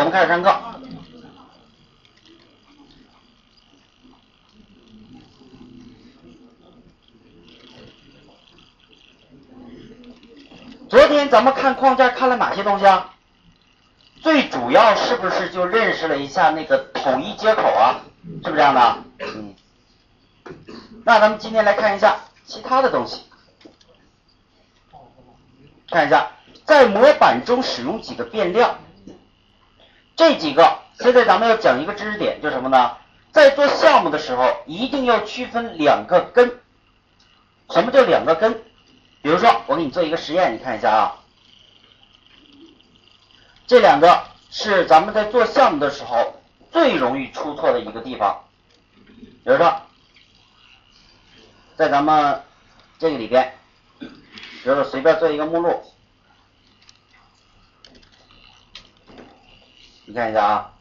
我们开始上课。昨天咱们看框架看了哪些东西啊？最主要是不是就认识了一下那个统一接口啊？是不是这样的？嗯。那咱们今天来看一下其他的东西，看一下在模板中使用几个变量。这几个，现在咱们要讲一个知识点，就什么呢？在做项目的时候，一定要区分两个根。什么叫两个根？比如说，我给你做一个实验，你看一下啊。这两个是咱们在做项目的时候最容易出错的一个地方。比如说，在咱们这个里边，比如说随便做一个目录。你看一下啊，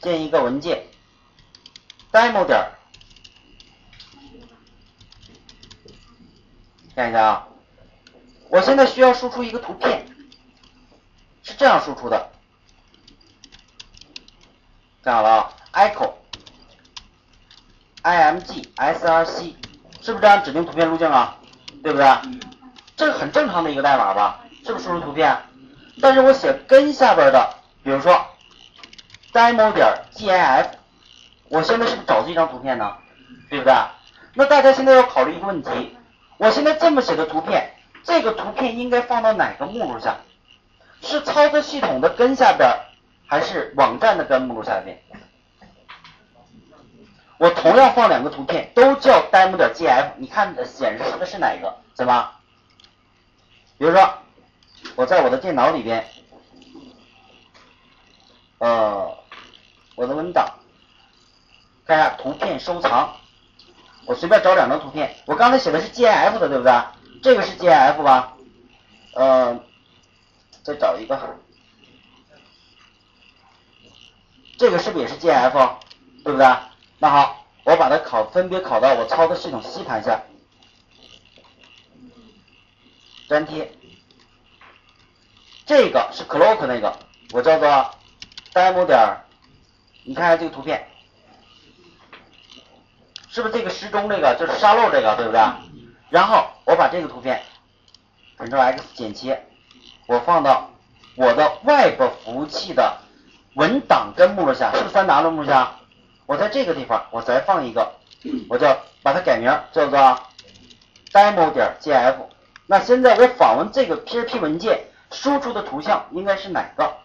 建一个文件，demo 点，看一下啊，我现在需要输出一个图片，是这样输出的，看好了啊，echo，img，src，是不是这样指定图片路径啊？对不对？这是很正常的一个代码吧？是不是输入图片？但是我写根下边的，比如说 demo 点 gif，我现在是不是找这张图片呢？对不对？那大家现在要考虑一个问题，我现在这么写的图片，这个图片应该放到哪个目录下？是操作系统的根下边，还是网站的根目录下边？我同样放两个图片，都叫 demo 点 gif，你看显示的是哪个？怎么？比如说。我在我的电脑里边，呃，我的文档，看一下图片收藏，我随便找两张图片，我刚才写的是 GIF 的，对不对？这个是 GIF 吧？呃，再找一个，这个是不是也是 GIF？对不对？那好，我把它拷分别拷到我操作系统 C 盘下，粘贴。这个是 clock 那个，我叫做 demo 点，你看下这个图片，是不是这个时钟这个就是沙漏这个，对不对？然后我把这个图片 Ctrl X 剪切，我放到我的外部服务器的文档根目录下，是不是三 W 目录下？我在这个地方我再放一个，我叫把它改名叫做 demo 点 gf。那现在我访问这个 PHP 文件。输出的图像应该是哪个？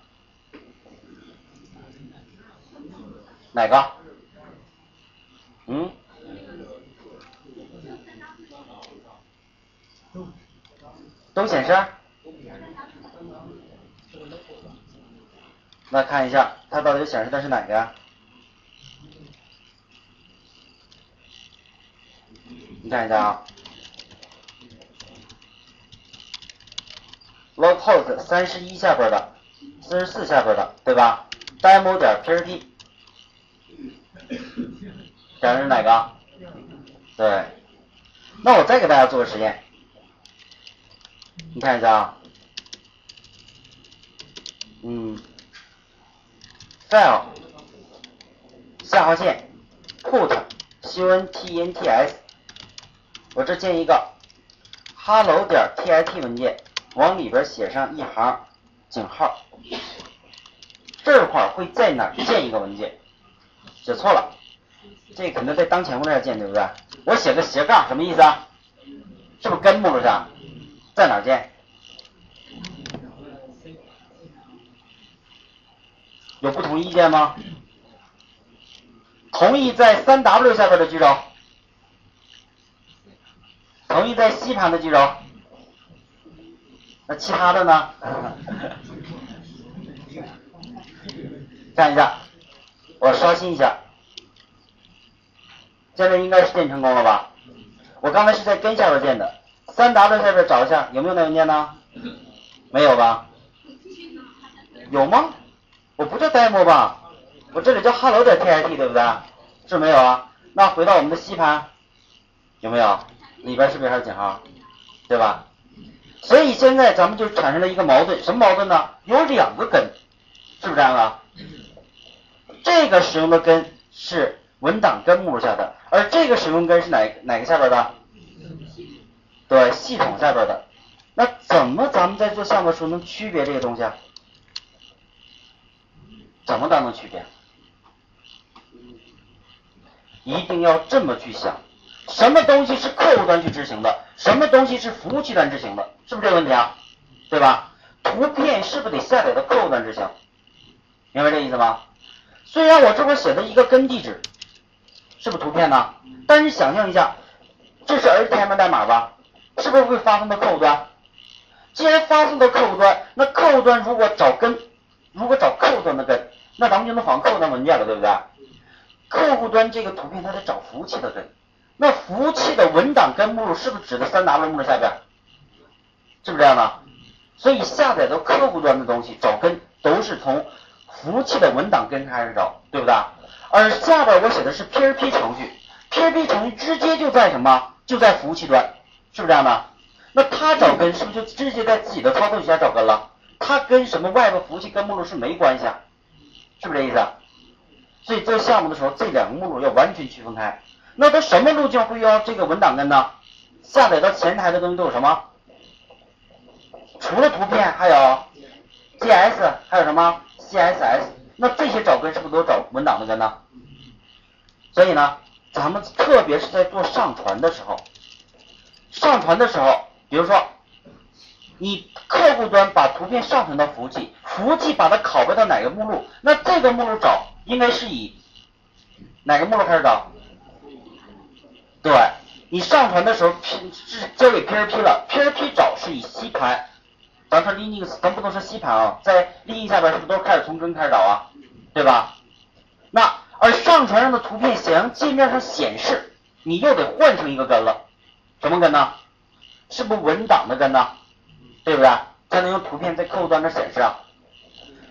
哪个？嗯？都显示？那看一下，它到底显示的是哪个呀？你看一下啊。Localhost 三十一下边的，四十四下边的，对吧？demo 点 php，显示哪个？对。那我再给大家做个实验，你看一下啊，嗯，file 下划线 put contents，我这建一个 hello 点 tit 文件。往里边写上一行井号，这块会在哪建一个文件？写错了，这肯定在当前目录下建，对不对？我写个斜杠什么意思啊？是不是根目录上？在哪建？有不同意见吗？同意在三 W 下边的举手，同意在 C 盘的举手。那其他的呢？看一下，我刷新一下，现在应该是建成功了吧？我刚才是在根下边建的，三 W 下边找一下有没有那文件呢？没有吧？有吗？我不叫 demo 吧？我这里叫 hello 点 tit 对不对？是没有啊？那回到我们的 C 盘，有没有？里边是不是还有井号？对吧？所以现在咱们就产生了一个矛盾，什么矛盾呢？有两个根，是不是这样啊？这个使用的根是文档根目录下的，而这个使用根是哪哪个下边的？对，系统下边的。那怎么咱们在做项目的时候能区别这个东西啊？怎么才能区别？一定要这么去想，什么东西是客户端去执行的，什么东西是服务器端执行的，是不是这个问题啊？对吧？图片是不是得下载到客户端执行？明白这意思吗？虽然我这会写的一个根地址，是不是图片呢？但是想象一下，这是 HTML 代码吧？是不是会发送到客户端？既然发送到客户端，那客户端如果找根，如果找客户端的根，那咱们就能访客户端文件了，对不对？客户端这个图片它得找服务器的根，那服务器的文档根目录是不是指的三 W 目录下边？是不是这样的？所以下载到客户端的东西找根都是从。服务器的文档根开始找，对不对？而下边我写的是 PHP 程序，PHP 程序直接就在什么？就在服务器端，是不是这样的？那它找根是不是就直接在自己的操作下找根了？它跟什么外部服务器根目录是没关系，啊？是不是这意思？所以做项目的时候，这两个目录要完全区分开。那它什么路径会要这个文档根呢？下载到前台的东西都有什么？除了图片，还有 JS，还有什么？CSS，那这些找根是不是都找文档的根呢？所以呢，咱们特别是在做上传的时候，上传的时候，比如说你客户端把图片上传到服务器，服务器把它拷贝到哪个目录，那这个目录找应该是以哪个目录开始找？对，你上传的时候 P 是交给 PHP 了，PHP 找是以 C 盘。咱说 Linux，咱不能说 C 盘啊，在 Linux 下边是不是都开始从根开始找啊？对吧？那而上传上的图片想让界面上显示，你又得换成一个根了，什么根呢？是不是文档的根呢？对不对？才能用图片在客户端那显示啊。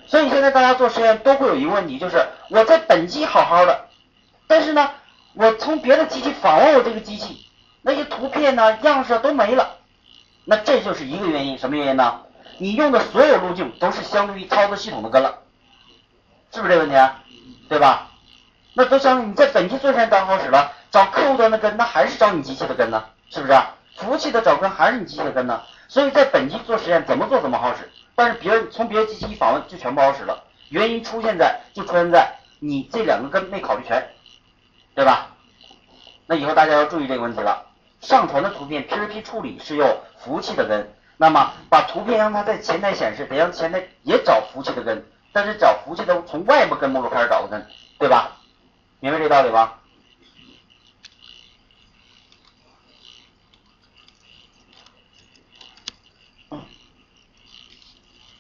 所以现在大家做实验都会有一个问题，就是我在本机好好的，但是呢，我从别的机器访问我这个机器，那些图片呢样式都没了，那这就是一个原因，什么原因呢？你用的所有路径都是相对于操作系统的根了，是不是这问题？啊？对吧？那都相当于你在本机做实验当好使了，找客户端的根，那还是找你机器的根呢？是不是？服务器的找根还是你机器的根呢？所以在本机做实验怎么做怎么好使，但是别人从别的机器一访问就全不好使了。原因出现在就出现在你这两个根没考虑全，对吧？那以后大家要注意这个问题了。上传的图片 PHP 处理是用服务器的根。那么把图片让它在前台显示，得让前台也找服务器的根，但是找服务器的从外部根目录开始找的根，对吧？明白这道理吗？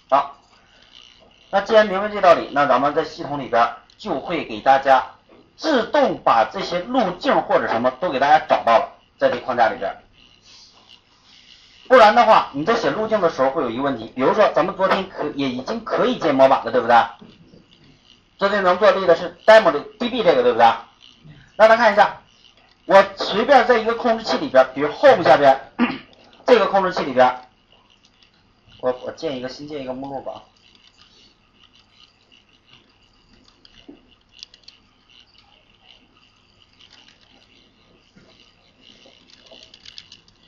好，那既然明白这道理，那咱们在系统里边就会给大家自动把这些路径或者什么都给大家找到了，在这框架里边。不然的话，你在写路径的时候会有一个问题，比如说咱们昨天可也已经可以建模板了，对不对？昨天咱们做例的是 demo 的 db 这个，对不对？大家看一下，我随便在一个控制器里边，比如 home 下边 这个控制器里边，我我建一个新建一个目录吧。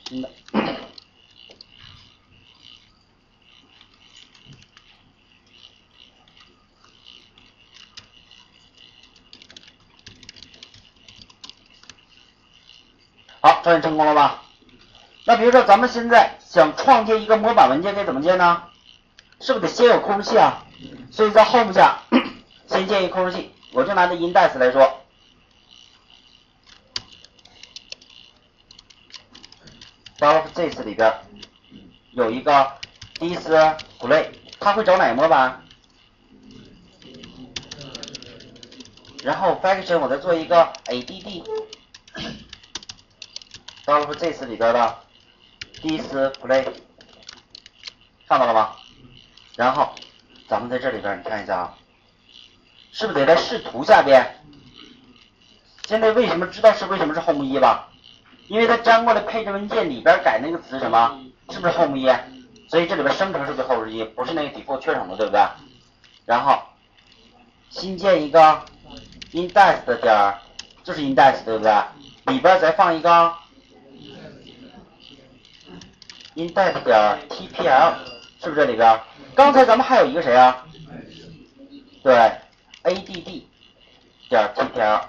新的。好，创建成功了吧？那比如说咱们现在想创建一个模板文件，该怎么建呢？是不是得先有控制器啊？所以在 Home 下先建一个控制器，我就拿这 index 来说 b o f this 里边有一个 display，它会找哪个模板？然后 function 我再做一个 add，到了这次里边的 display，看到了吗？然后咱们在这里边你看一下啊，是不是得在视图下边？现在为什么知道是为什么是 home 一吧？因为它粘过来配置文件里边改那个词什么？是不是 home 一？所以这里边生成是不是 home 一？不是那个 default 缺省的，对不对？然后新建一个。index 的点儿就是 index 对不对？里边再放一个 index 点 tpl，是不是这里边？刚才咱们还有一个谁啊？对，add 点 tpl，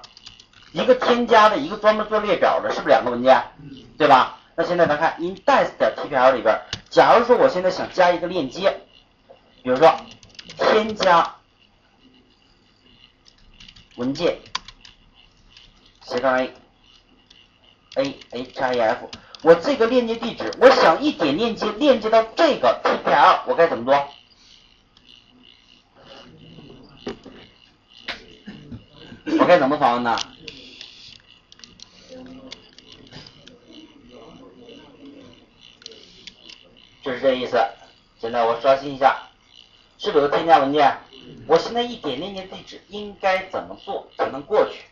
一个添加的，一个专门做列表的，是不是两个文件？对吧？那现在咱看 index 点 tpl 里边，假如说我现在想加一个链接，比如说添加。文件斜杠 a a h i f，我这个链接地址，我想一点链接链接到这个 tpl，我该怎么做？我该怎么访问呢？就是这意思。现在我刷新一下，是不是有添加文件？我现在一点链接地址应该怎么做才能过去？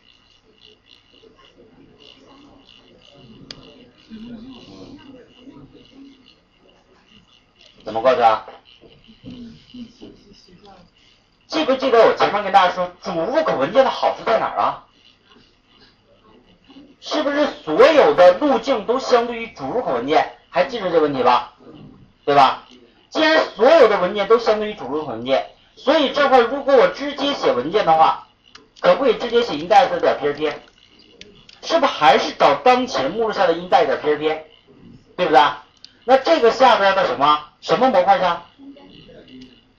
怎么过去啊？记不记得我前面跟大家说主入口文件的好处在哪儿啊？是不是所有的路径都相对于主入口文件？还记得这个问题吧？对吧？既然所有的文件都相对于主入口文件。所以这块如果我直接写文件的话，可不可以直接写 index 点 php？是不是还是找当前目录下的 index 点 php？对不对？那这个下边的什么什么模块下？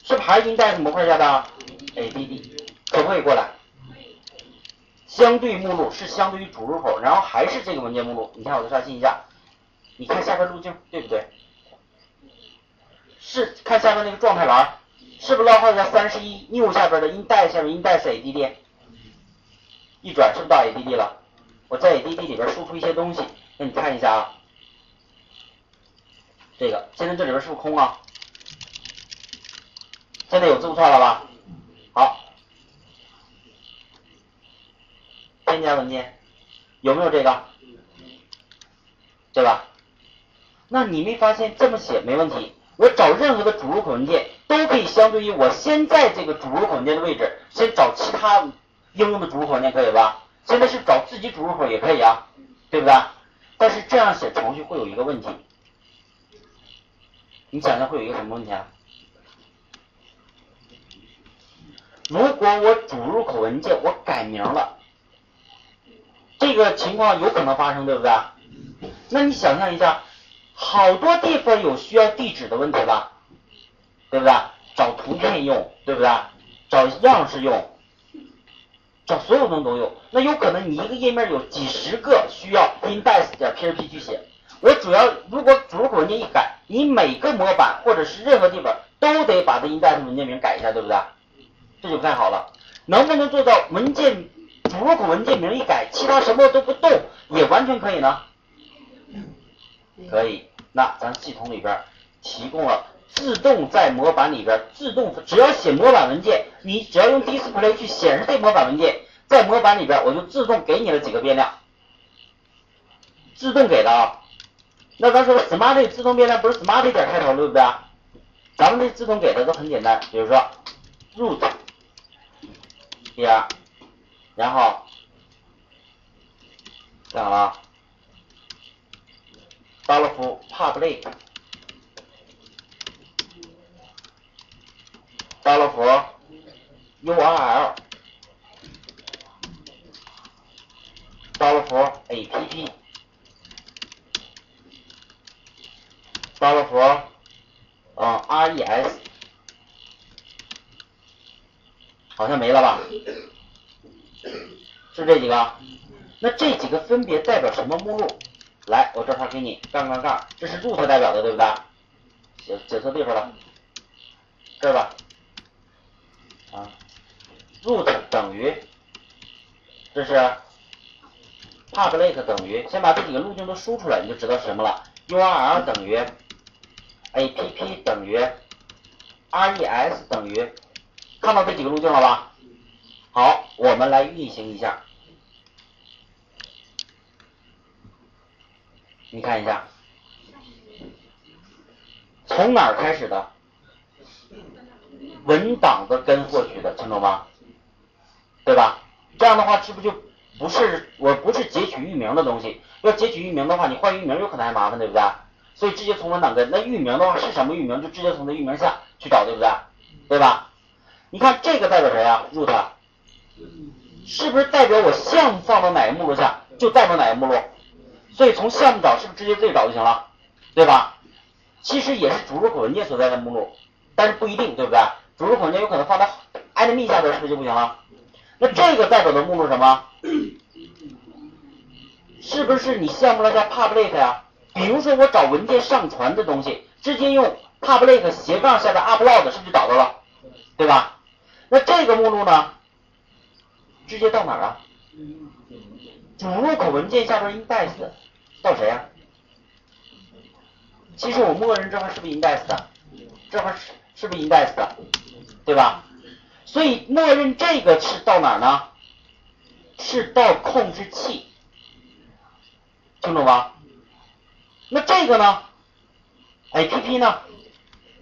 是不还是 index 模块下的 add？可不可以过来？相对目录是相对于主入口，然后还是这个文件目录。你看我再刷新一下，你看下边路径对不对？是看下面那个状态栏。是不是落号在三十一 new 下边的 index 下面 index add，一转是不是到 add 了？我在 add 里边输出一些东西，那你看一下啊，这个现在这里边是不是空啊？现在有字符串了吧？好，添加文件有没有这个？对吧？那你没发现这么写没问题？我找任何的主入口文件。都可以相对于我现在这个主入口文件的位置，先找其他应用的主入口文件可以吧？现在是找自己主入口也可以啊，对不对？但是这样写程序会有一个问题，你想想会有一个什么问题啊？如果我主入口文件我改名了，这个情况有可能发生，对不对？那你想象一下，好多地方有需要地址的问题吧？对不对？找图片用，对不对？找样式用，找所有东西都用。那有可能你一个页面有几十个需要 index 点 php 去写。我主要如果主入口文件一改，你每个模板或者是任何地方都得把这 index 文件名改一下，对不对？这就不太好了。能不能做到文件主入口文件名一改，其他什么都不动，也完全可以呢？可以。那咱系统里边提供了。自动在模板里边自动，只要写模板文件，你只要用 display 去显示这模板文件，在模板里边我就自动给你了几个变量，自动给的啊。那咱说 smart 自动变量不是 smart 点开头对不对？咱们这自动给的都很简单，比如说 root 点，然后干好了，dollar public。到了符，URL，到了符，APP，到了符，啊，RES，好像没了吧？是这几个？那这几个分别代表什么目录？来，我这块给你杠杠杠，这是 root 代表的，对不对？写检测地方了，这儿吧，啊，root 等于，这是 public 等于，先把这几个路径都输出来，你就知道什么了。url 等于 app 等于 res 等于，看到这几个路径了吧？好，我们来运行一下，你看一下。从哪儿开始的？文档的根获取的，听懂吗？对吧？这样的话是不是就不是我不是截取域名的东西？要截取域名的话，你换域名有可能还麻烦，对不对？所以直接从文档根。那域名的话是什么域名？就直接从这域名下去找，对不对？对吧？你看这个代表谁啊？root，是不是代表我项放到哪个目录下就代表哪个目录？所以从项目找是不是直接自己找就行了？对吧？其实也是主入口文件所在的目录，但是不一定，对不对？主入口文件有可能放在 admin 下边，是不是就不行了？那这个代表的目录什么？是不是你项目栏加 public 呀？比如说我找文件上传的东西，直接用 public 斜杠下的 upload，是不是就找到了？对吧？那这个目录呢？直接到哪儿啊？主入口文件下边 index 到谁呀？其实我默认这块是不是 index 的？这块是是不是 index 的？对吧？所以默认这个是到哪呢？是到控制器，听懂吗？那这个呢？app 呢？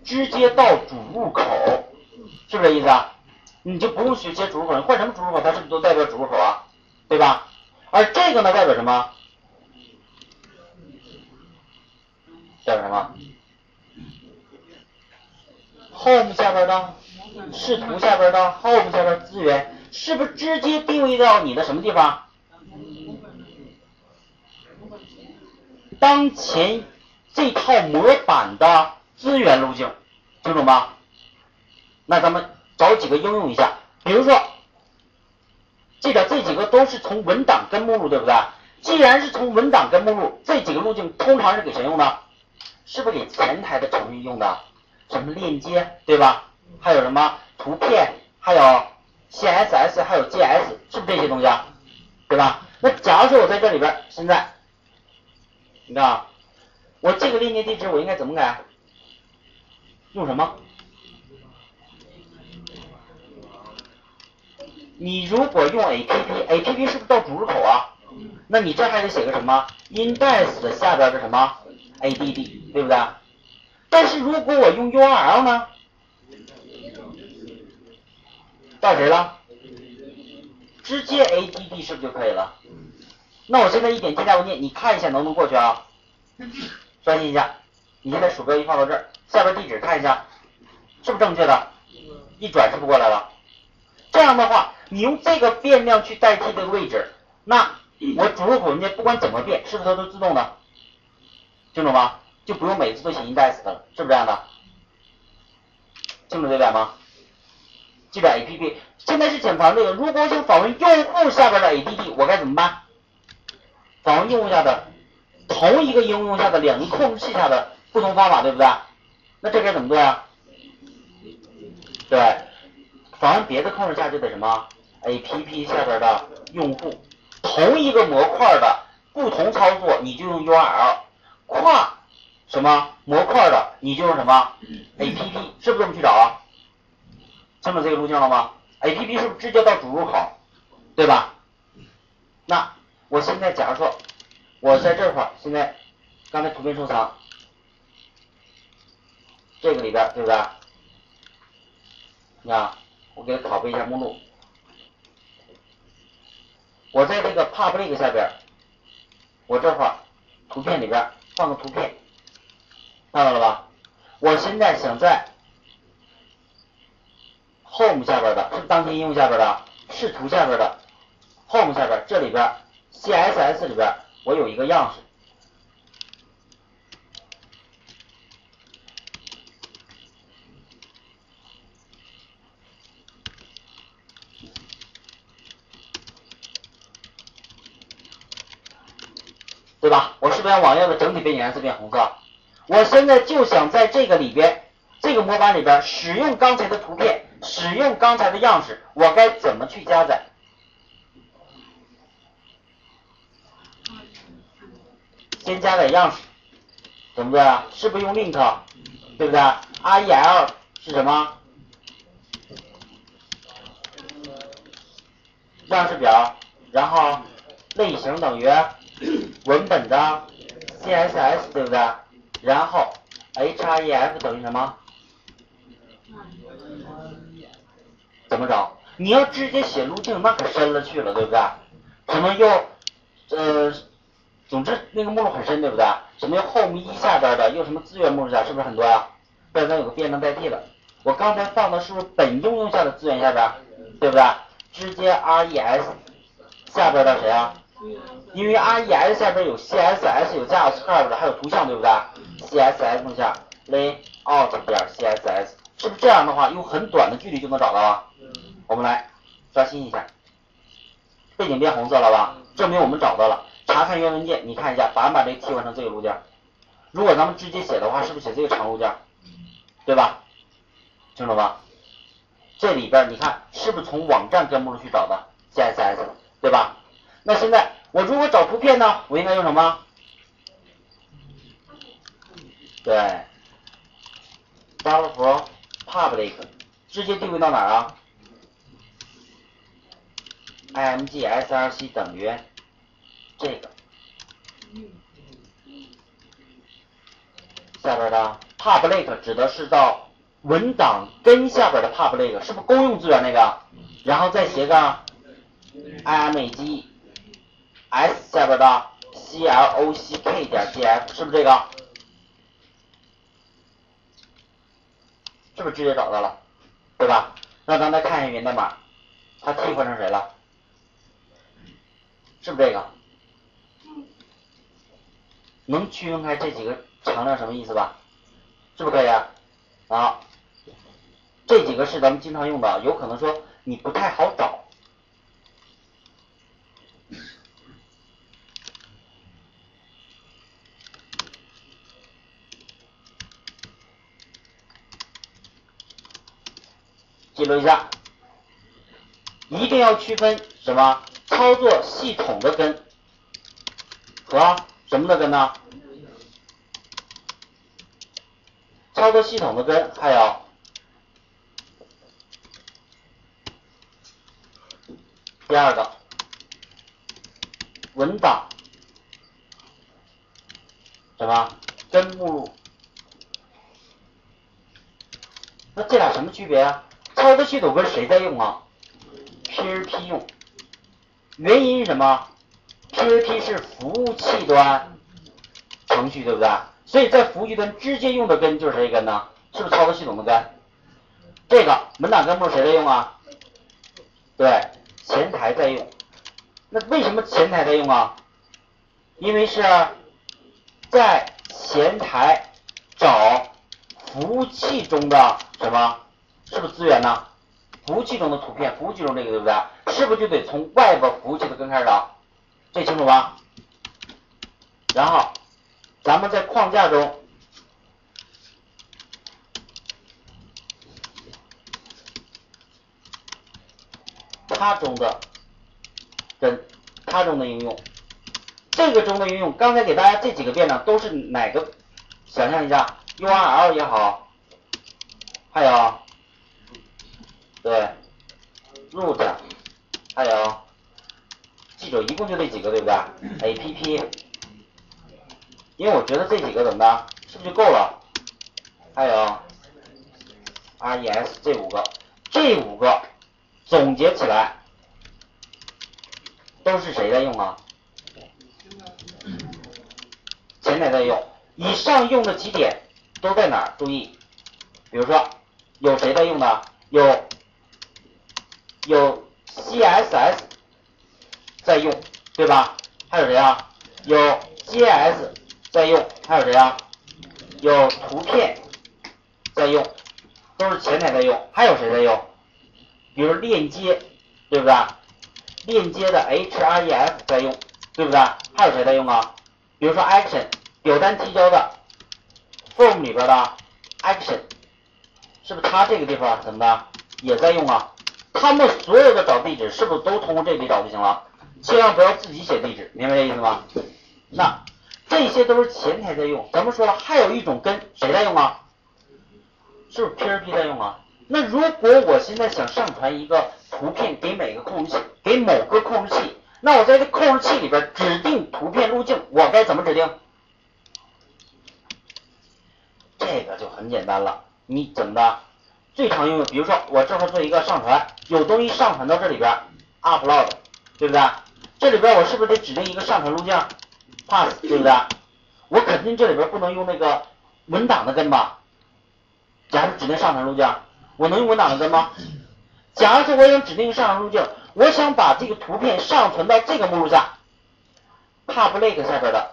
直接到主入口，是不是这意思啊？你就不用去接主入口，你换什么主入口，它是不是都代表主入口啊？对吧？而这个呢，代表什么？叫什么？home 下边的视图下边的 home 下边资源，是不是直接定位到你的什么地方？当前这套模板的资源路径，清楚吗？那咱们找几个应用一下，比如说，记得这几个都是从文档跟目录，对不对？既然是从文档跟目录，这几个路径通常是给谁用的？是不是给前台的程序用的？什么链接，对吧？还有什么图片，还有 CSS，还有 JS，是不是这些东西啊？对吧？那假如说我在这里边，现在，你看啊，我这个链接地址我应该怎么改？用什么？你如果用 app，app 是不是到主入口啊？那你这还得写个什么？index 的下边的什么？add 对不对？但是如果我用 url 呢？到谁了？直接 add 是不是就可以了？那我现在一点添加文件，你看一下能不能过去啊？刷新一下，你现在鼠标一放到这儿，下边地址看一下，是不是正确的？一转是不过来了？这样的话，你用这个变量去代替这个位置，那我主入口文件不管怎么变，是不是它都自动的？清楚吗？就不用每次都写 index 的了，是不是这样的？清楚这点吗？记得 app，现在是讲团队的。如果想访问用户下边的 APP，我该怎么办？访问用户下的同一个应用下的两个控制器下的不同方法，对不对？那这该怎么做呀？对，访问别的控制下就得什么？app 下边的用户，同一个模块的不同操作，你就用 url。跨什么模块的，你就用什么 A P P，是不是这么去找啊？清楚这个路径了吗？A P P 是不是直接到主入口，对吧？那我现在假如说我在这块儿，现在刚才图片收藏这个里边，对不对？你看，我给它拷贝一下目录，我在这个 public 下边，我这块儿图片里边。放个图片，看到了吧？我现在想在 home 下边的，是当前应用下边的，视图下边的 home 下边这里边 CSS 里边，我有一个样式，对吧？我是不是要网页的整体背景颜色变红色？我现在就想在这个里边，这个模板里边使用刚才的图片，使用刚才的样式，我该怎么去加载？先加载样式，对不对啊？是不是用 link？对不对？rel 是什么？样式表，然后类型等于文本的 CSS，对不对？然后 href 等于什么？怎么找？你要直接写路径，那可深了去了，对不对？什么又呃，总之那个目录很深，对不对？什么又 home 一下边的，又什么资源目录下，是不是很多呀？不然咱有个变量代替了。我刚才放的是不是本应用下的资源下边，对不对？直接 res 下边的谁啊？因为 res 下边有 css 有 javascript，还有图像，对不对？css 弄下 layout 点 css，是不是这样的话，用很短的距离就能找到啊？我们来刷新一下，背景变红色了吧？证明我们找到了。查看原文件，你看一下，把不把这个替换成这个路径？如果咱们直接写的话，是不是写这个长路径？对吧？清楚吧？这里边你看是不是从网站根目录去找的 CSS，对吧？那现在我如果找图片呢，我应该用什么？对，double for public，直接定位到哪儿啊？img src 等于这个下边的 public 指的是到。文档根下边的 public 是不是公用资源那个？然后再写个 img s 下边的 clock 点 df 是不是这个？是不是直接找到了？对吧？那咱再看一下源代码，它替换成谁了？是不是这个？能区分开这几个常量什么意思吧？是不是可以啊？啊？这几个是咱们经常用的，有可能说你不太好找。记录一下，一定要区分什么操作系统的根和什么的根呢？操作系统的根还有。第二个，文档什么根目录？那这俩什么区别啊？操作系统跟谁在用啊？PHP 用，原因是什么？PHP 是服务器端程序，对不对？所以在服务器端直接用的根就是谁根呢？是不是操作系统的根？这个文档根部谁在用啊？对。前台在用，那为什么前台在用啊？因为是在前台找服务器中的什么？是不是资源呢？服务器中的图片，服务器中这个对不对？是不是就得从外部服务器的根开始找？这清楚吗？然后咱们在框架中，它中的跟它中的应用，这个中的应用，刚才给大家这几个变量都是哪个？想象一下，URL 也好，还有对 root，还有记住一共就这几个对不对？app，因为我觉得这几个怎么的，是不是就够了？还有 res 这五个，这五个。总结起来，都是谁在用啊？前台在用。以上用的几点都在哪儿？注意，比如说有谁在用呢？有有 CSS 在用，对吧？还有谁啊？有 JS 在用，还有谁啊？有图片在用，都是前台在用。还有谁在用？比如链接，对不对？链接的 href 在用，对不对？还有谁在用啊？比如说 action 表单提交的 form 里边的 action，是不是它这个地方怎么的也在用啊？他们所有的找地址是不是都通过这里找就行了？千万不要自己写地址，明白这意思吗？那这些都是前台在用，咱们说了还有一种跟谁在用啊？是不是 PRP 在用啊？那如果我现在想上传一个图片给每个控制器，给某个控制器，那我在这控制器里边指定图片路径，我该怎么指定？这个就很简单了，你怎么的？最常用的，比如说我这会做一个上传，有东西上传到这里边，upload，对不对？这里边我是不是得指定一个上传路径？pass，对不对？我肯定这里边不能用那个文档的根吧？假如指定上传路径。我能用文档的根吗？假如说我想指定上传路径，我想把这个图片上传到这个目录下，public 下边的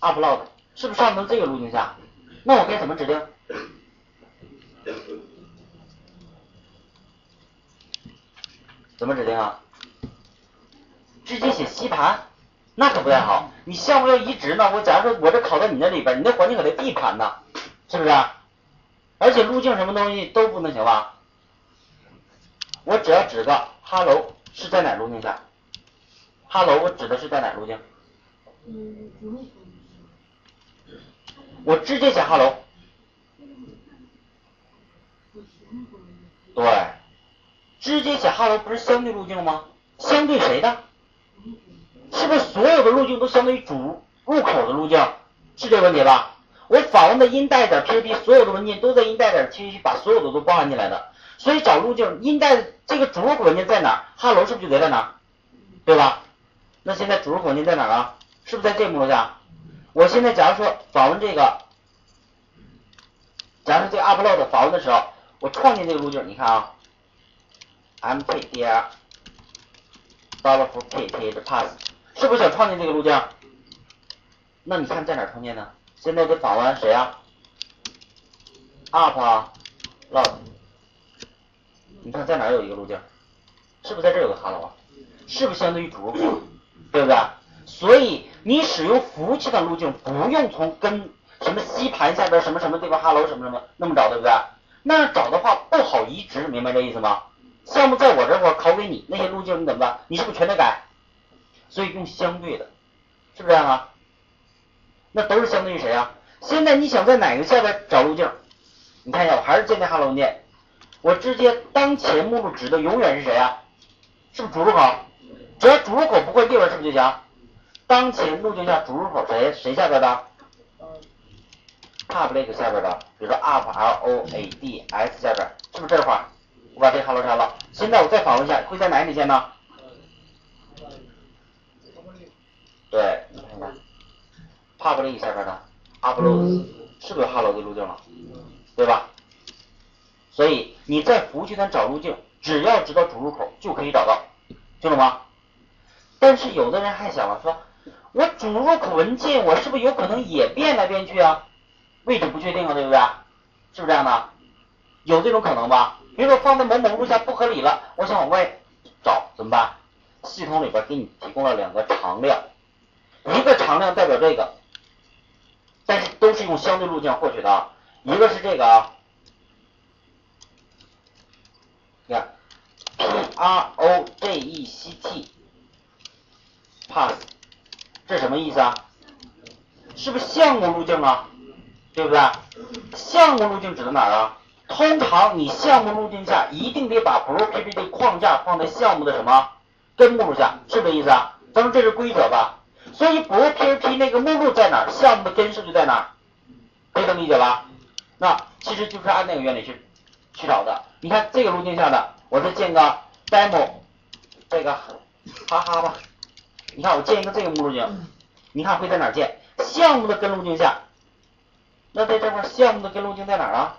upload 是不是上传这个路径下？那我该怎么指定？怎么指定啊？直接写吸盘，那可不太好。你项目要移植呢，我假如说我这拷到你那里边，你那环境可得 B 盘呢，是不是？而且路径什么东西都不能行吧？我只要指个 hello 是在哪路径下？hello 我指的是在哪路径？我直接写 hello。对，直接写 hello 不是相对路径吗？相对谁的？是不是所有的路径都相对于主入口的路径？是这个问题吧？我访问的 index.php 所有的文件都在 index.php 把所有的都包含进来的，所以找路径 index 这个主入口文件在哪？hello 是不是就得在哪儿？对吧？那现在主入口文件在哪儿啊？是不是在这目录下？我现在假如说访问这个，假如说这个 upload 访问的时候，我创建这个路径，你看啊，mkdir dollar for p page pass 是不是想创建这个路径？那你看在哪创建呢？现在得访问谁啊？up，log，你看在哪有一个路径？是不是在这有个 hello 啊？是不是相对于主入口？对不对？所以你使用服务器的路径不用从跟什么 C 盘下边什么什么地方 hello 什么什么那么找，对不对？那样找的话不好移植，明白这意思吗？项目在我这块拷给你，那些路径你怎么办？你是不是全得改？所以用相对的，是不是这样啊？那都是相对于谁啊？现在你想在哪个下边找路径？你看一下，我还是建立 hello 文件，我直接当前目录指的永远是谁啊？是不是主入口？只要主入口不会地方是不是就行？当前路径下主入口谁谁下边的？public 下边的，比如说 up l o a d s 下边，是不是这块？我把这 hello 删了。现在我再访问一下，会在哪里见呢？对，你看看。public 下边的 upload 是不是 hello 的路径了？对吧？所以你在服务器端找路径，只要知道主入口就可以找到，清楚吗？但是有的人还想了，说我主入口文件我是不是有可能也变来变去啊？位置不确定啊，对不对？是不是这样的？有这种可能吧？比如说放在某某路下不合理了，我想往外找怎么办？系统里边给你提供了两个常量，一个常量代表这个。但是都是用相对路径获取的，一个是这个啊，你看，p r o j e c t，pass，这什么意思啊？是不是项目路径啊？对不对？项目路径指的哪儿啊？通常你项目路径下一定得把 ProPPT 框架放在项目的什么根目录下，是这意思啊？咱们这是规则吧？所以，博 PHP 那个目录在哪儿？项目的根是不是在哪儿？可以这么理解吧？那其实就是按那个原理去去找的。你看这个路径下的，我再建个 demo，这个哈哈吧。你看我建一个这个目录径，你看会在哪儿建？项目的根路径下。那在这块项目的根路径在哪儿啊？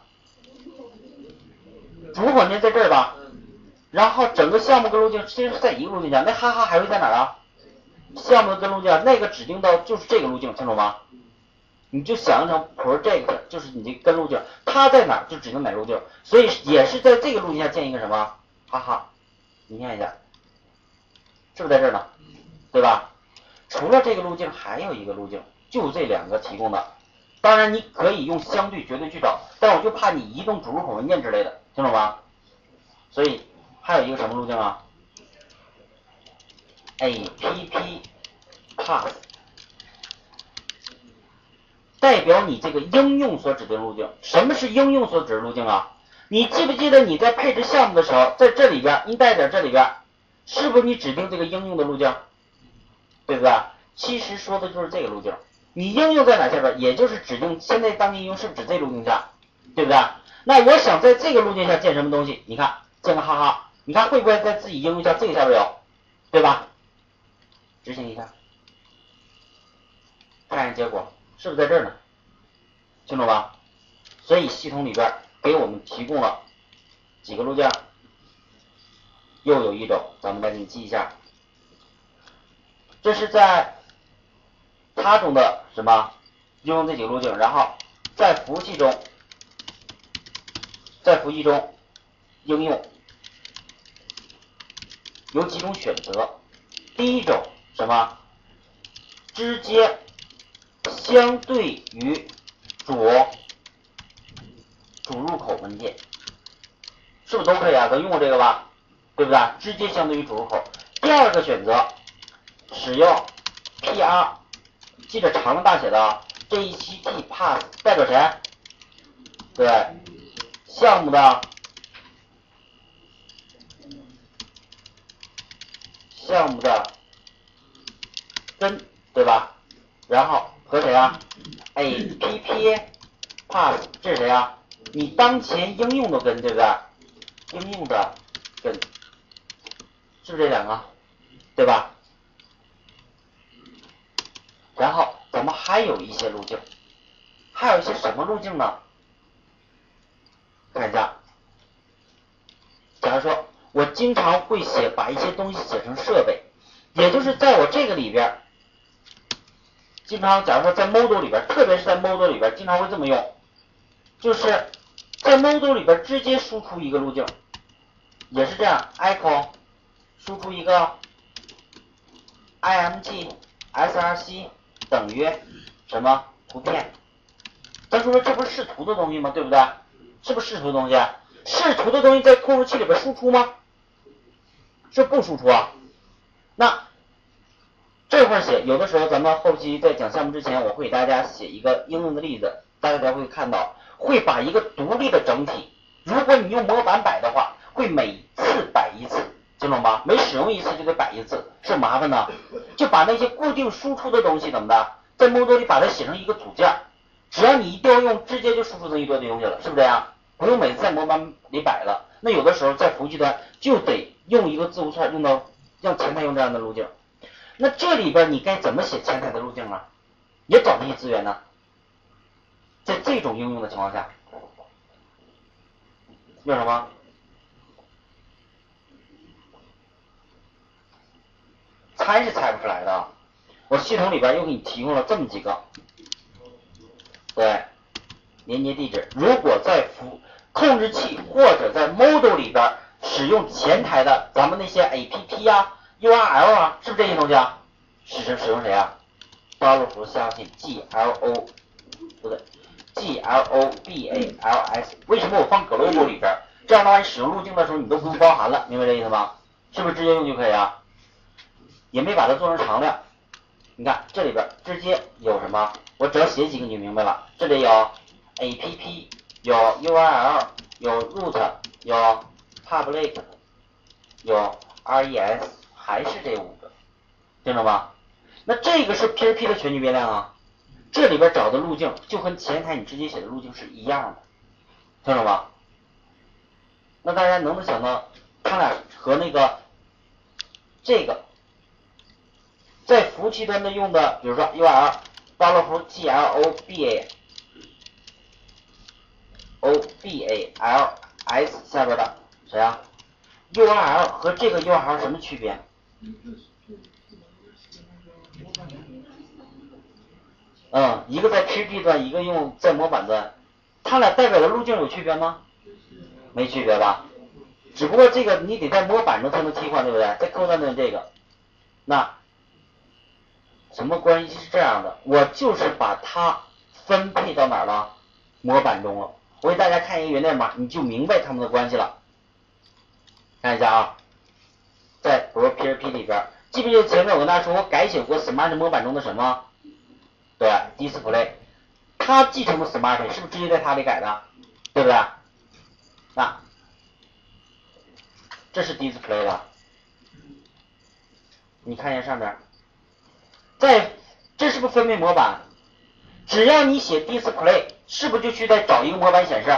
主环键在这儿吧？然后整个项目根路径其实是在一个路径下，那哈哈还会在哪儿啊？项目的根路径，那个指定到就是这个路径，清楚吗？你就想象成 project 就是你的根路径，它在哪就指定哪路径，所以也是在这个路径下建一个什么？哈哈，你念一下，是不是在这儿呢？对吧？除了这个路径，还有一个路径，就这两个提供的，当然你可以用相对绝对去找，但我就怕你移动主入口文件之类的，听懂吗？所以还有一个什么路径啊？app path 代表你这个应用所指定路径。什么是应用所指定路径啊？你记不记得你在配置项目的时候，在这里边你带点这里边，是不是你指定这个应用的路径？对不对？其实说的就是这个路径。你应用在哪下边，也就是指定现在当应用是指这路径下，对不对？那我想在这个路径下建什么东西？你看建个哈哈，你看会不会在自己应用下这个下边有，对吧？执行一下，看看结果是不是在这儿呢？清楚吧？所以系统里边给我们提供了几个路径，又有一种，咱们来给你记一下，这是在。它中的什么应用这几个路径，然后在服务器中，在服务器中应用有几种选择。第一种什么？直接相对于主主入口文件，是不是都可以啊？都用过这个吧？对不对？直接相对于主入口。第二个选择使用 PR。记着长的大写的，JCT Pass 代表谁？对，项目的项目的根，对吧？然后和谁啊？App Pass 这是谁啊？你当前应用的根，对不对？应用的根，是不是这两个？对吧？然后咱们还有一些路径，还有一些什么路径呢？看一下，假如说我经常会写把一些东西写成设备，也就是在我这个里边，经常假如说在 model 里边，特别是在 model 里边，经常会这么用，就是在 model 里边直接输出一个路径，也是这样，echo 输出一个 img src。等于什么图片？咱说说这不是视图的东西吗？对不对？是不是视图的东西？视图的东西在控制器里边输出吗？是不输出啊？那这块写，有的时候咱们后期在讲项目之前，我会给大家写一个应用的例子，大家才会看到，会把一个独立的整体，如果你用模板摆的话，会每次摆一次。听懂吗？每使用一次就得摆一次，是麻烦的。就把那些固定输出的东西怎么的，在 Model 里把它写成一个组件，只要你一调用，直接就输出这一堆东西了，是不是这样？不用每次在模板里摆了。那有的时候在服务器端就得用一个字符串，用到像前台用这样的路径。那这里边你该怎么写前台的路径啊？也找那些资源呢？在这种应用的情况下，用什么？猜是猜不出来的，我系统里边又给你提供了这么几个，对，连接地址。如果在服控制器或者在 Model 里边使用前台的，咱们那些 APP 呀、URL 啊，是不是这些东西啊？使使使用谁啊？巴洛夫下划线 GLO 不对，GLOBALS。为什么我放 Global 里边？这样的话，你使用路径的时候你都不用包含了，明白这意思吗？是不是直接用就可以啊？也没把它做成常量，你看这里边直接有什么？我只要写几个你就明白了。这里有 app，有 url，有 root，有 public，有 res，还是这五个，听懂吗？那这个是 PHP 的全局变量啊，这里边找的路径就和前台你直接写的路径是一样的，听懂吗？那大家能不能想到，它俩和那个这个？在服务器端的用的，比如说 URL，巴洛夫 G L O B A O B A L S 下边的谁啊？URL 和这个 URL 什么区别？嗯，一个在 PHP 端，一个用在模板端，它俩代表的路径有区别吗？没区别吧？只不过这个你得在模板中才能替换，对不对？在 Q 端的这个，那。什么关系是这样的？我就是把它分配到哪儿了？模板中了。我给大家看一个源代码，你就明白它们的关系了。看一下啊，在 PHP 里边，记不记得前面我跟大家说我改写过 Smart 模板中的什么？对，Display，它继承的 Smart 是不是直接在它里改的？对不对？那这是 Display 了，你看一下上边，在这是不是分配模板？只要你写 Display，是不是就去再找一个模板显示？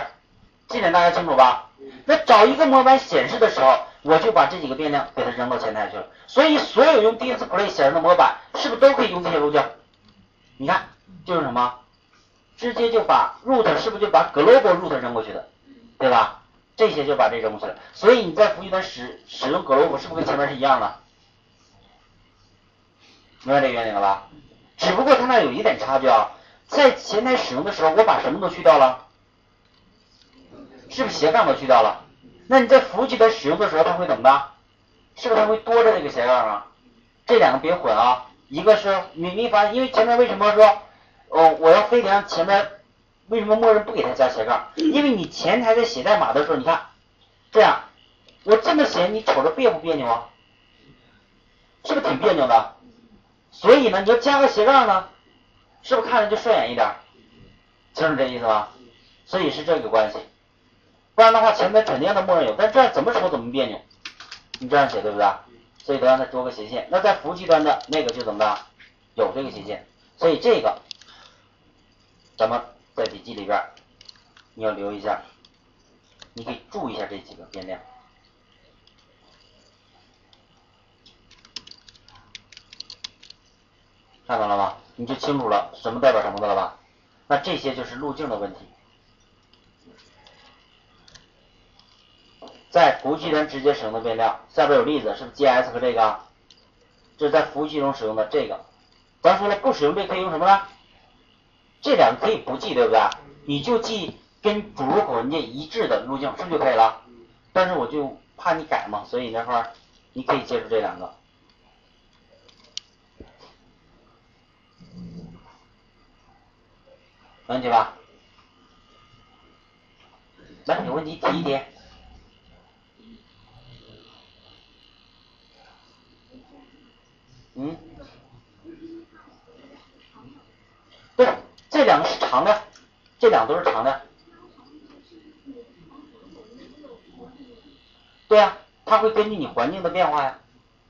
这点大家清楚吧？那找一个模板显示的时候，我就把这几个变量给它扔到前台去了。所以所有用 Display 显示的模板，是不是都可以用这些路径？你看，就是什么？直接就把 root 是不是就把 global root 扔过去的，对吧？这些就把这扔过去了。所以你在服务器端使使用 global 是不是跟前面是一样的？明白这个原理了吧？只不过它那有一点差距啊。在前台使用的时候，我把什么都去掉了，是不是斜杠都去掉了？那你在服务器端使用的时候，它会怎么的？是不是它会多着这个斜杠啊？这两个别混啊！一个是你没发现，因为前面为什么说哦我要非得让前面为什么默认不给它加斜杠？因为你前台在写代码的时候，你看这样，我这么写，你瞅着别不别扭啊？是不是挺别扭的？所以呢，你要加个斜杠呢？是不是看着就顺眼一点？清楚这意思吧？所以是这个关系，不然的话前面肯定的默认有，但这样怎么说怎么别扭？你这样写对不对？所以得让它多个斜线。那在服务器端的那个就怎么的？有这个斜线，所以这个咱们在笔记里边你要留一下，你可以注意一下这几个变量。看到了吗？你就清楚了什么代表什么的了吧？那这些就是路径的问题。在服务器端直接使用的变量，下边有例子，是不是 JS 和这个？这是在服务器中使用的这个。咱说了，不使用这可以用什么呢？这两个可以不记，对不对？你就记跟主入口文件一致的路径，是不是就可以了？但是我就怕你改嘛，所以那块你可以接触这两个。没问题吧？来，有问题提一提。嗯？对，这两个是长的，这两都是长的。对呀，它会根据你环境的变化呀，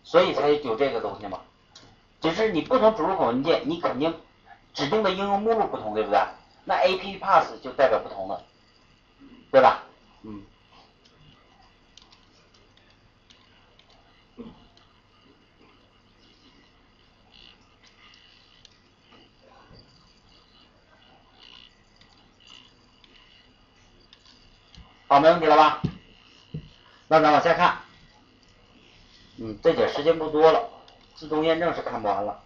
所以才有这个东西嘛。只是你不同主入口文件，你肯定指定的应用目录不同，对不对？那 A P P Pass 就代表不同了，对吧？嗯。好，没问题了吧？那咱往下看。嗯，这节时间不多了，自动验证是看不完了。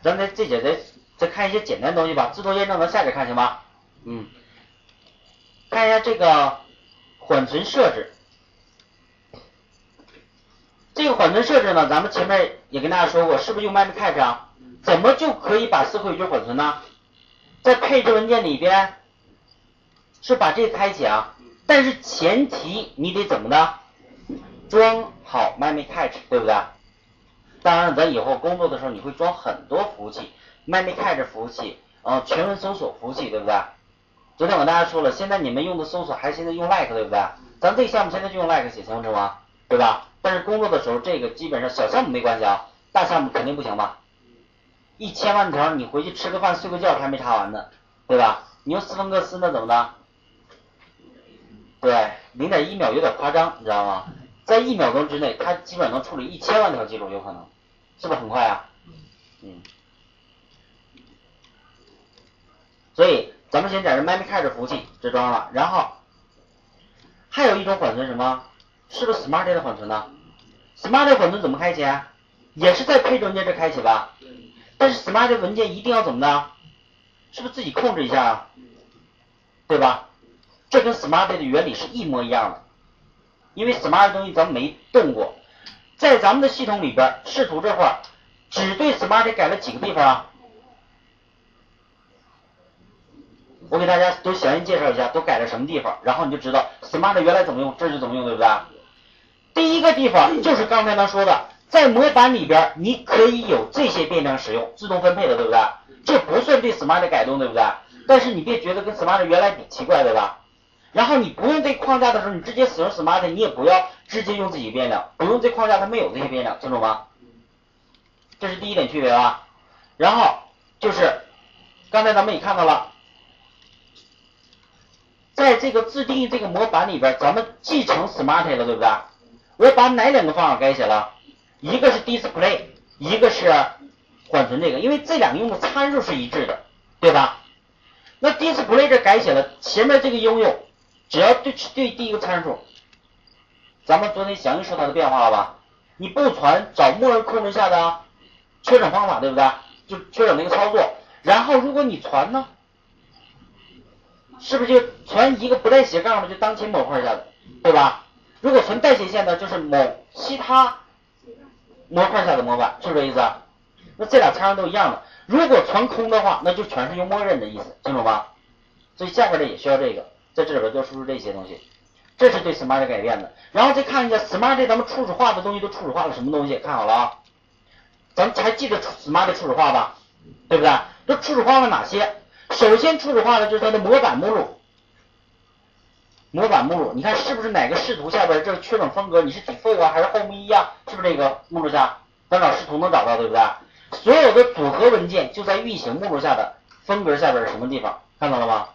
咱在这节再再看一些简单东西吧，自动验证咱下节看行吧？嗯，看一下这个缓存设置。这个缓存设置呢，咱们前面也跟大家说过，是不是用 memcache 啊？怎么就可以把四库语句缓存呢？在配置文件里边是把这个开启啊，但是前提你得怎么的？装好 memcache，对不对？当然，咱以后工作的时候，你会装很多服务器，memcache 服务器，呃，全文搜索服务器，对不对？昨天我跟大家说了，现在你们用的搜索还是现在用 like，对不对？咱这个项目现在就用 like 写行程吗？对吧？但是工作的时候，这个基本上小项目没关系啊，大项目肯定不行吧？一千万条，你回去吃个饭睡个觉还没查完呢，对吧？你用斯芬克斯那怎么的？对，零点一秒有点夸张，你知道吗？在一秒钟之内，它基本能处理一千万条记录，有可能。是不是很快啊？嗯，所以咱们先在这 memcache 服务器这装了，然后还有一种缓存什么？是不是 smart 的缓存呢？smart 缓存怎么开启？也是在配置文件这开启吧？但是 smart 文件一定要怎么的？是不是自己控制一下啊？对吧？这跟 smart 的原理是一模一样的，因为 smart 的东西咱们没动过。在咱们的系统里边，视图这块只对 smart 改了几个地方啊？我给大家都详细介绍一下，都改了什么地方，然后你就知道 Smart 原来怎么用，这就怎么用，对不对？第一个地方就是刚才咱说的，在模板里边你可以有这些变量使用，自动分配的，对不对？这不算对 Smart 的改动，对不对？但是你别觉得跟 Smart 原来比奇怪，对吧？然后你不用这框架的时候，你直接使用 Smart，你也不要直接用自己变量，不用这框架它没有这些变量，清楚吗？这是第一点区别吧？然后就是刚才咱们也看到了，在这个自定义这个模板里边，咱们继承 Smart 了，对不对？我把哪两个方法改写了？一个是 Display，一个是缓存这个，因为这两个用的参数是一致的，对吧？那 Display 这改写了，前面这个应用只要对对第一个参数，咱们昨天详细说它的变化了吧？你不传找默认控制下的确诊方法，对不对？就确诊那个操作。然后如果你传呢，是不是就存一个不带斜杠的就当前模块下的，对吧？如果存带斜线的，就是某其他模块下的模板，是不是这意思？那这俩参数都一样的。如果传空的话，那就全是用默认的意思，清楚吧？所以下边的也需要这个，在这里边就要输入这些东西，这是对 Smart 的改变的。然后再看一下 Smart 咱们初始化的东西都初始化了什么东西？看好了啊，咱们还记得 Smart 初始化吧？对不对？都初始化了哪些？首先初始化的就是它的模板目录。模板目录，你看是不是哪个视图下边这个确诊风格？你是 default 啊还是 home 一啊？是不是这个目录下？咱找视图能找到，对不对？所有的组合文件就在运行目录下的风格下边什么地方？看到了吗？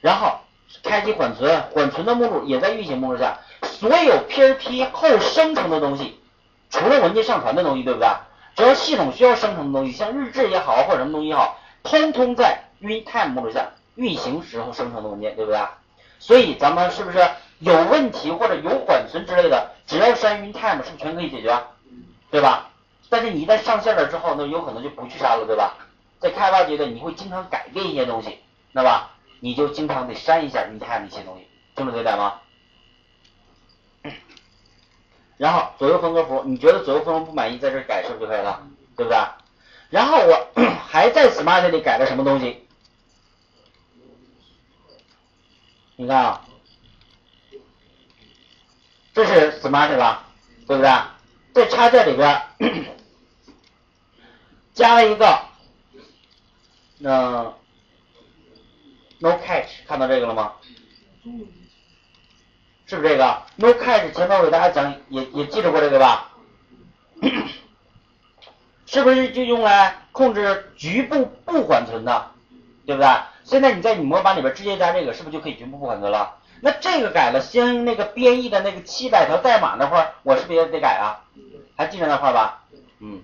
然后开启缓存，缓存的目录也在运行目录下。所有 PRP 后生成的东西，除了文件上传的东西，对不对？只要系统需要生成的东西，像日志也好或者什么东西也好，通通在 runtime 目录下运行时候生成的文件，对不对？所以咱们是不是有问题或者有缓存之类的，只要删 runtime 是不是全可以解决？对吧？但是你一旦上线了之后，那有可能就不去删了，对吧？在开发阶段你会经常改变一些东西，对吧？你就经常得删一下 runtime 一些东西，清楚这点吗？然后左右分割符，你觉得左右分割不满意，在这改是不是就可以了？对不对？然后我 还在 Smart 里改了什么东西？你看啊，这是 Smart 吧？对不对？在插件里边 加了一个，嗯，No Catch，看到这个了吗？是不是这个 No Catch？前面我给大家讲也也记得过这个吧？是不是就用来控制局部不缓存的？对不对？现在你在你模板里边直接加这个，是不是就可以局部不缓存了？那这个改了，相应那个编译的那个七百条代码那块，我是不是也得改啊？还记着那块吧？嗯。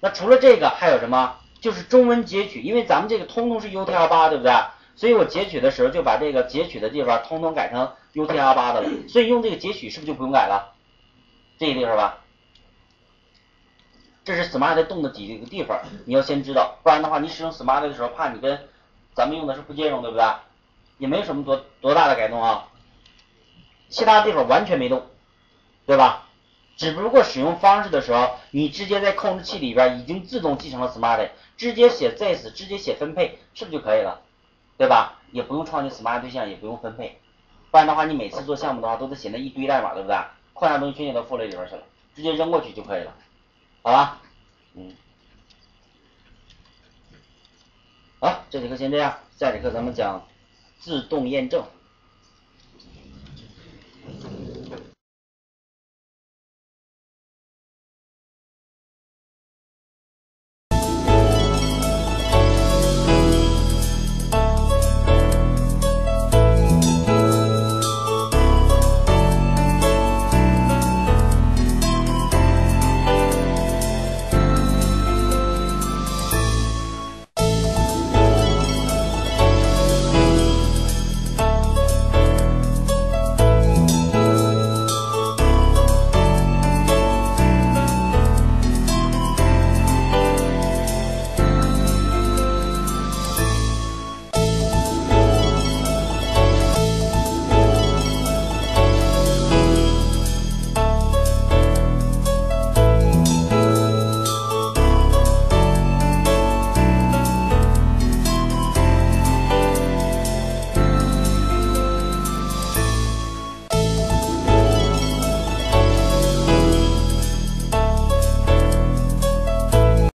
那除了这个还有什么？就是中文截取，因为咱们这个通通是 UTF-8，对不对？所以我截取的时候就把这个截取的地方通通改成 UTF-8 的了。所以用这个截取是不是就不用改了？这个地方吧。这是 Smart 动的几个地方，你要先知道，不然的话你使用 Smart 的时候，怕你跟咱们用的是不兼容，对不对？也没有什么多多大的改动啊，其他地方完全没动，对吧？只不过使用方式的时候，你直接在控制器里边已经自动继承了 Smart，直接写 this，直接写分配，是不是就可以了？对吧？也不用创建 Smart 对象，也不用分配，不然的话你每次做项目的话都得写那一堆代码，对不对？框架东西全写到副类里边去了，直接扔过去就可以了，好吧？嗯。好，这节课先这样，下节课咱们讲自动验证。